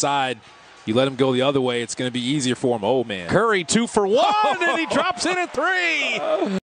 side. You let him go the other way, it's going to be easier for him. Oh, man. Curry two for one, and he drops in at three.